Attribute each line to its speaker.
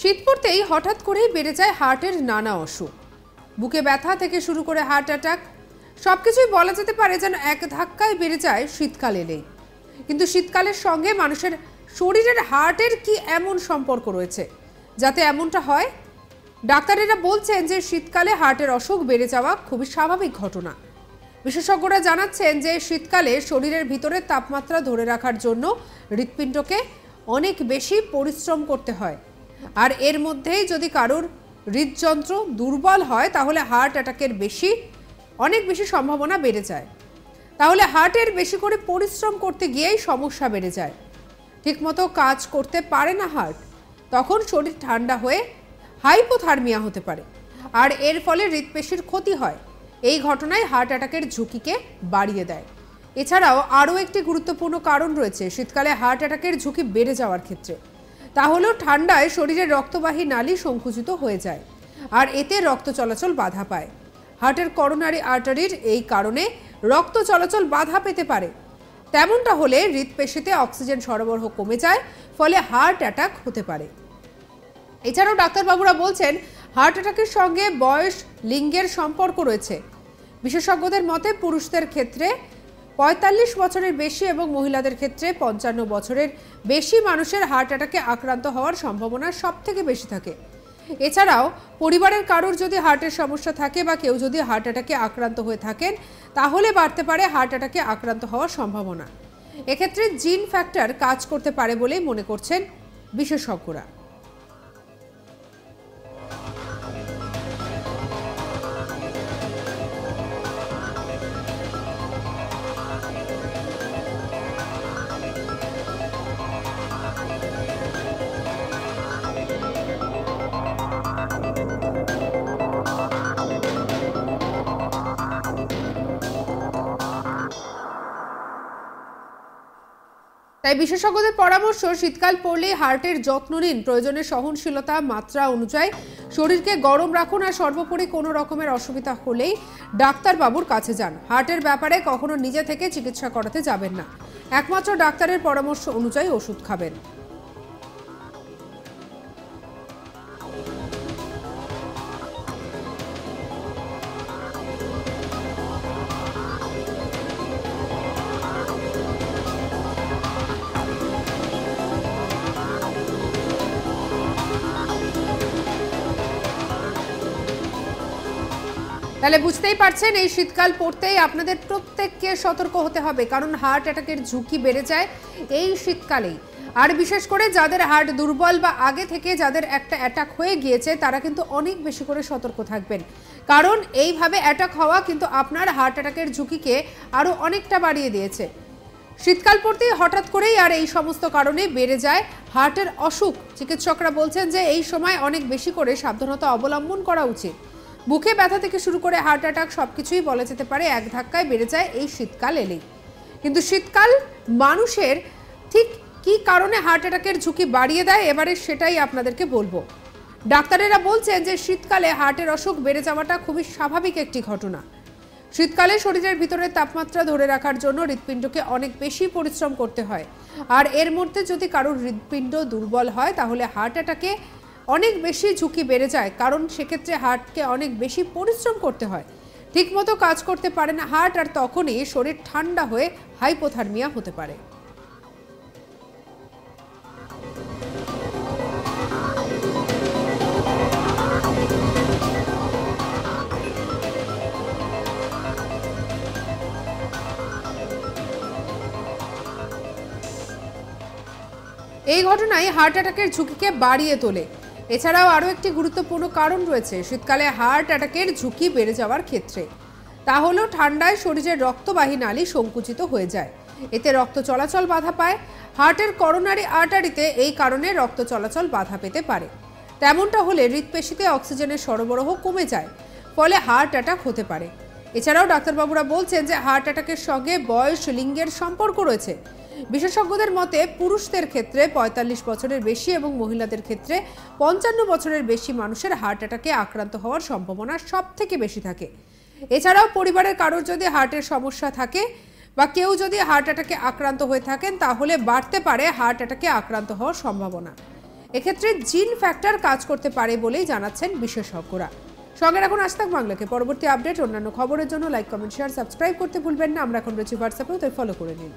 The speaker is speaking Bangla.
Speaker 1: শীত পড়তেই হঠাৎ করেই বেড়ে যায় হার্টের নানা অসুখ। বুকে ব্যথা থেকে শুরু করে হার্ট অ্যাটাক সব কিছুই বলা যেতে পারে যেন এক ধাক্কায় বেড়ে যায় শীতকাল এলেই। কিন্তু শীতকালের সঙ্গে মানুষের শরীরের হার্টের কি এমন সম্পর্ক রয়েছে? যাতে এমনটা হয়? ডাক্তারেরা বলছেন যে শীতকালে হার্টের অসুখ বেড়ে যাওয়া খুবই স্বাভাবিক ঘটনা। বিশেষজ্ঞরা জানাচ্ছেন যে শীতকালে শরীরের ভিতরের তাপমাত্রা ধরে রাখার জন্য হৃৎপিণ্ডকে অনেক বেশি পরিশ্রম করতে হয়। আর এর মধ্যেই যদি কারোর হৃদযন্ত্র দুর্বল হয়, তাহলে হার্ট অ্যাটাকের বেশি, অনেক বেশি সম্ভাবনা বেড়ে যায়। তাহলে হার্টের বেশি করে পরিশ্রম করতে গিয়েই সমস্যা বেড়ে যায়। ঠিকমতো কাজ করতে পারে না হার্ট তখন শরীর ঠান্ডা হয়ে হাইপোথার্মিয়া হতে পারে। আর এর ফলে হৃদপেশির ক্ষতি হয়। এই ঘটনায় হার্ট অ্যাটাকের ঝুঁকিকে বাড়িয়ে দেয়। এছাড়াও আরও একটি গুরুত্বপূর্ণ কারণ রয়েছে, শীতকালে হার্ট অ্যাটাকের ঝুঁকি বেড়ে যাওয়ার ক্ষেত্রে। তা হলেও ঠান্ডায় শরীরের রক্তবাহী নালী সংকুচিত হয়ে যায়, আর এতে রক্ত চলাচল বাধা পায়। হার্টের করোনারি আর্টারির এই কারণে রক্ত চলাচল বাধা পেতে পারে। তেমনটা হলে হৃৎপেশিতে অক্সিজেন সরবরাহ কমে যায়, ফলে হার্ট অ্যাটাক হতে পারে। এছাড়াও ডাক্তারবাবুরা বলছেন, হার্ট অ্যাটাকের সঙ্গে বয়স, লিঙ্গের সম্পর্ক রয়েছে। বিশেষজ্ঞদের মতে পুরুষদের ক্ষেত্রে পঁয়তাল্লিশ বছরের বেশি এবং মহিলাদের ক্ষেত্রে পঞ্চান্ন বছরের বেশি মানুষের হার্ট অ্যাটাকে আক্রান্ত হওয়ার সম্ভাবনা সব থেকে বেশি থাকে। এছাড়াও, পরিবারের কারোর যদি হার্টের সমস্যা থাকে বা কেউ যদি হার্ট অ্যাটাকে আক্রান্ত হয়ে থাকেন, তাহলে বাড়তে পারে হার্ট অ্যাটাকে আক্রান্ত হওয়ার সম্ভাবনা। এক্ষেত্রে জিন ফ্যাক্টর কাজ করতে পারে বলেই মনে করছেন বিশেষজ্ঞরা। তাই বিশেষজ্ঞদের পরামর্শ, শীতকাল পড়লেই হার্টের যত্ন নিন। প্রয়োজনে সহনশীলতা মাত্রা অনুযায়ী শরীরকে গরম রাখুন আর সর্বোপরি কোনো রকমের অসুবিধা হলেই ডাক্তারবাবুর কাছে যান। হার্টের ব্যাপারে কখনো নিজে থেকে চিকিৎসা করাতে যাবেন না। একমাত্র ডাক্তারের পরামর্শ অনুযায়ী ওষুধ খাবেন। তাহলে বুঝতেই পারছেন, এই শীতকাল পড়তেই আপনাদের প্রত্যেককে সতর্ক হতে হবে, কারণ হার্ট অ্যাটাকের ঝুঁকি বেড়ে যায় এই শীতকালেই। আর বিশেষ করে যাদের হার্ট দুর্বল বা আগে থেকে যাদের একটা অ্যাটাক হয়ে গিয়েছে, তারা কিন্তু অনেক বেশি করে সতর্ক থাকবেন। কারণ এইভাবে অ্যাটাক হওয়া কিন্তু আপনার হার্ট অ্যাটাকের ঝুঁকিকে আরও অনেকটা বাড়িয়ে দিয়েছে। শীতকাল পড়তেই হঠাৎ করেই আর এই সমস্ত কারণে বেড়ে যায় হার্টের অসুখ। চিকিৎসকরা বলছেন যে এই সময় অনেক বেশি করে সাবধানতা অবলম্বন করা উচিত। বুকে ব্যথা থেকে শুরু করে হার্ট অ্যাটাক সব কিছুই বলা যেতে পারে এক ধাক্কায় বেড়ে যায় এই শীতকাল এলেই। কিন্তু শীতকাল মানুষের ঠিক কি কারণে হার্ট অ্যাটাকের ঝুঁকি বাড়িয়ে দেয়, এবারে সেটাই আপনাদেরকে বলব। ডাক্তারেরা বলছেন যে শীতকালে হার্টের অসুখ বেড়ে যাওয়াটা খুবই স্বাভাবিক একটি ঘটনা। শীতকালে শরীরের ভিতরে তাপমাত্রা ধরে রাখার জন্য হৃৎপিণ্ডকে অনেক বেশি পরিশ্রম করতে হয়। আর এর মধ্যে যদি কারোর হৃৎপিণ্ড দুর্বল হয়, তাহলে হার্ট অ্যাটাকে অনেক বেশি ঝুঁকি বেড়ে যায়, কারণ সেক্ষেত্রে হার্টকে অনেক বেশি পরিশ্রম করতে হয়। ঠিকমতো কাজ করতে পারে না হার্ট, আর তখনই শরীর ঠান্ডা হয়ে হাইপোথার্মিয়া হতে পারে। এই ঘটনায় হার্ট অ্যাটাকের ঝুঁকিকে বাড়িয়ে তোলে। এছাড়াও আরও একটি গুরুত্বপূর্ণ কারণ রয়েছে, শীতকালে হার্ট অ্যাটাকের ঝুঁকি বেড়ে যাওয়ার ক্ষেত্রে। তা হলো ঠান্ডায় শরীরের রক্তবাহী নালী সংকুচিত হয়ে যায়। এতে রক্ত চলাচল বাধা পায়। হার্টের করোনারি আর্টারিতে এই কারণে রক্ত চলাচল বাধা পেতে পারে। তেমনটা হলে হৃৎপেশিতে অক্সিজেনের সরবরাহ কমে যায়, ফলে হার্ট অ্যাটাক হতে পারে। এছাড়াও ডাক্তারবাবুরা বলছেন যে হার্ট অ্যাটাকের সঙ্গে বয়স, লিঙ্গের সম্পর্ক রয়েছে। বিশেষজ্ঞদের মতে পুরুষদের ক্ষেত্রে ৪৫ বছরের বেশি এবং মহিলাদের ক্ষেত্রে পঞ্চান্ন বছরের বেশি মানুষের হার্ট অ্যাটাকে আক্রান্ত হওয়ার সম্ভাবনা সব থেকে বেশি থাকে। এছাড়াও পরিবারের কারোর যদি হার্টের সমস্যা থাকে বা কেউ যদি হার্ট অ্যাটাকে আক্রান্ত হয়ে থাকেন, তাহলে বাড়তে পারে হার্ট অ্যাটাকে আক্রান্ত হওয়ার সম্ভাবনা। এক্ষেত্রে জিন ফ্যাক্টর কাজ করতে পারে বলেই জানাচ্ছেন বিশেষজ্ঞরা। সঙ্গে রাখুন আজ তাক বাংলাকে। পরবর্তী আপডেট, অন্যান্য খবরের জন্য লাইক, কমেন্ট, শেয়ার, সাবস্ক্রাইব করতে ভুলবেন না। আমরা এখন রয়েছি হোয়াটসঅ্যাপেও, তাই ফলো করে নিন।